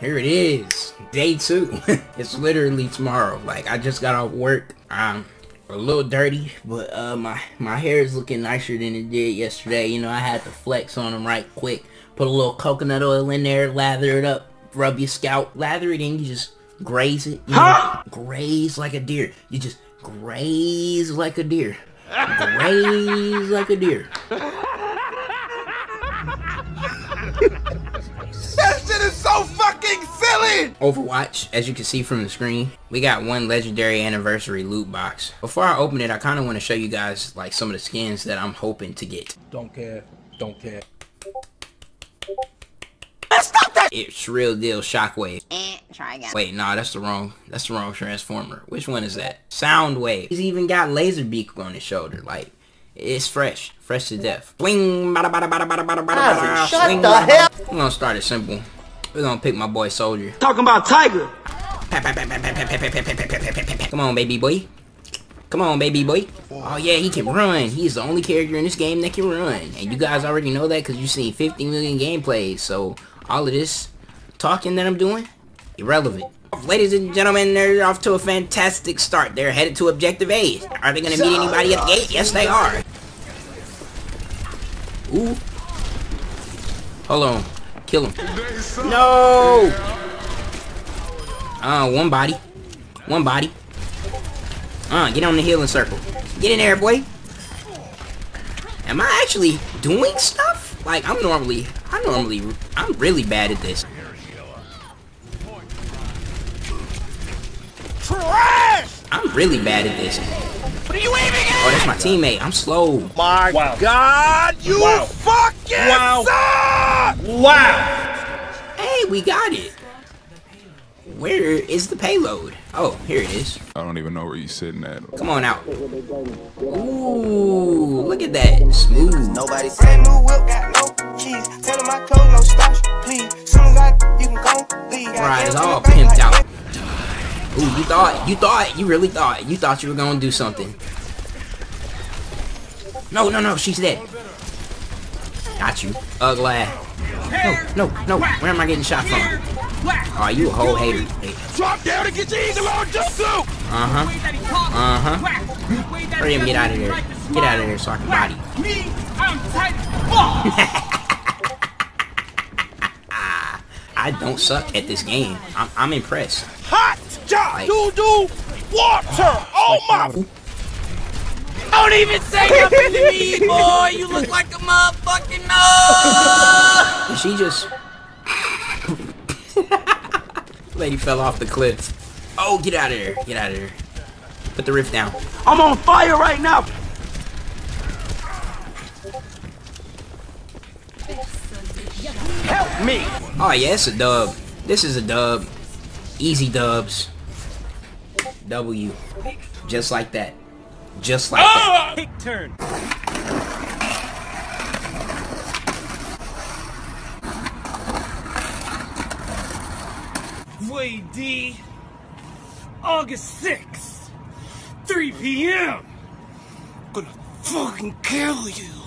Here it is, day two. it's literally tomorrow. Like I just got off work. I'm a little dirty, but uh, my my hair is looking nicer than it did yesterday. You know, I had to flex on them right quick. Put a little coconut oil in there, lather it up, rub your scalp, lather it in. You just graze it. You know, graze like a deer. You just graze like a deer. Graze like a deer. Overwatch, as you can see from the screen, we got one legendary anniversary loot box. Before I open it, I kind of want to show you guys like some of the skins that I'm hoping to get. Don't care. Don't care. Stop that! It's real deal Shockwave. Eh, try again. Wait, nah, that's the wrong, that's the wrong transformer. Which one is that? Soundwave. He's even got Laserbeak on his shoulder. Like, it's fresh, fresh to death. Swing, bada bada bada bada bada bada. bada. shut Swing, the hell- bada. We're gonna start it simple. We're gonna pick my boy Soldier. Talking about Tiger. Come on, baby boy. Come on, baby boy. Oh, yeah, he can run. He's the only character in this game that can run. And you guys already know that because you've seen 50 million gameplays. So, all of this talking that I'm doing, irrelevant. Ladies and gentlemen, they're off to a fantastic start. They're headed to Objective A. Are they going to meet anybody at the gate? Yes, they are. Ooh. Hold on. Kill him. No! Uh, one body. One body. Uh, get on the healing circle. Get in there, boy. Am I actually doing stuff? Like, I'm normally, I normally, I'm really bad at this. Trash! I'm really bad at this. What are you aiming? Oh, that's my teammate. I'm slow. My Wow. God, you Wow. fucking Wow. suck! Wow! Hey, we got it. Where is the payload? Oh, here it is. I don't even know where you're sitting at. Come on out. Ooh, look at that. Smooth. Nobody Brand new whip, got no keys. Tell them my clothes, no starch, please. Soon as I, you can go, leave. Right, it's all pimped out. Ooh, you thought, you thought, you really thought, you thought you were gonna do something. No, no, no, she's dead. Got you, ugly. No, no, no, where am I getting shot from? Oh, you a whole hater. Drop down and get your eagle on jumpsuit! Uh-huh, uh-huh. Hurry up, get out of here. Get out of here so I can body. Me, I'm tight. I don't suck at this game. I'm, I'm impressed. Hot job, Like- doo, water. Oh my! Don't even say nothing to me, boy. You look like a motherfucking no. And she just... Lady fell off the cliff. Oh, get out of here. Get out of here. Put the rift down. I'm on fire right now. Help me! Oh, yeah, it's a dub. This is a dub. Easy dubs. W. Just like that. Just like that. Oh, uh, take turn. Wade D. August 6th, 3 p.m. Gonna fucking kill you.